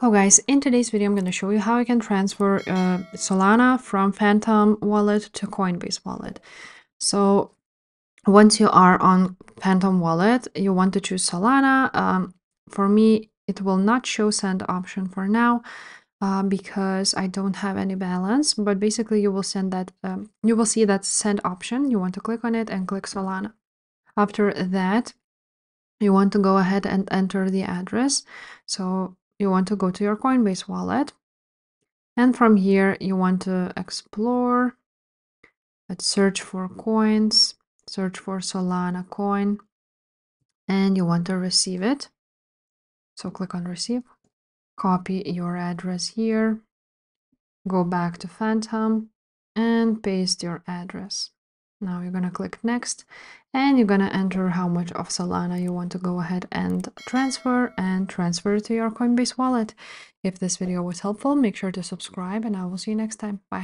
Hello guys, in today's video I'm going to show you how you can transfer uh, Solana from Phantom wallet to Coinbase wallet. So once you are on Phantom wallet, you want to choose Solana. Um, for me, it will not show send option for now uh, because I don't have any balance, but basically you will send that, um, you will see that send option. You want to click on it and click Solana. After that, you want to go ahead and enter the address. So you want to go to your Coinbase wallet. And from here, you want to explore, let's search for coins, search for Solana coin, and you want to receive it. So click on receive, copy your address here, go back to Phantom and paste your address. Now you're going to click next and you're going to enter how much of Solana you want to go ahead and transfer and transfer to your Coinbase wallet. If this video was helpful, make sure to subscribe and I will see you next time. Bye.